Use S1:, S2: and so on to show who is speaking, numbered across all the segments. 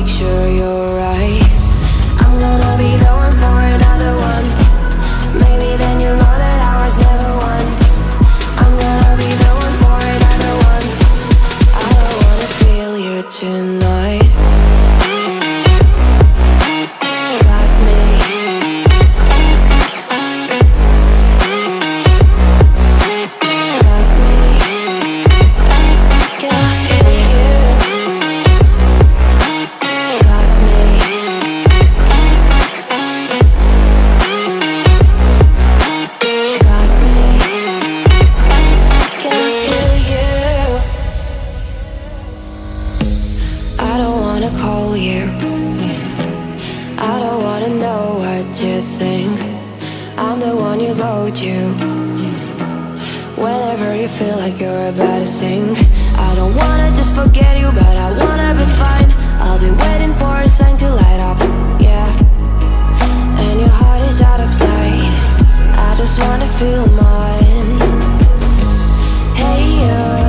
S1: Make sure you're you. I don't wanna know what you think. I'm the one you go to. Whenever you feel like you're about to sink. I don't wanna just forget you, but I wanna be fine. I'll be waiting for a sign to light up, yeah. And your heart is out of sight. I just wanna feel mine. Hey, you.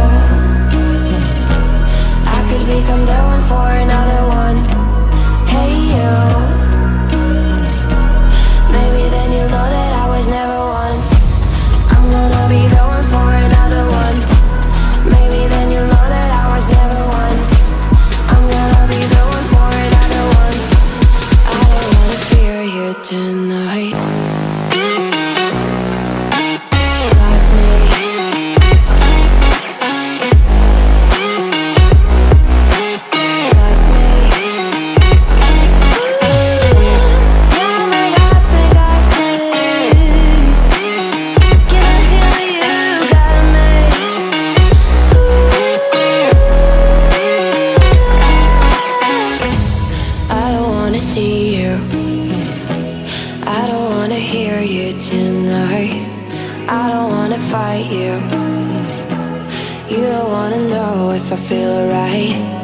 S1: I don't wanna hear you tonight. I don't wanna fight you. You don't wanna know if I feel alright.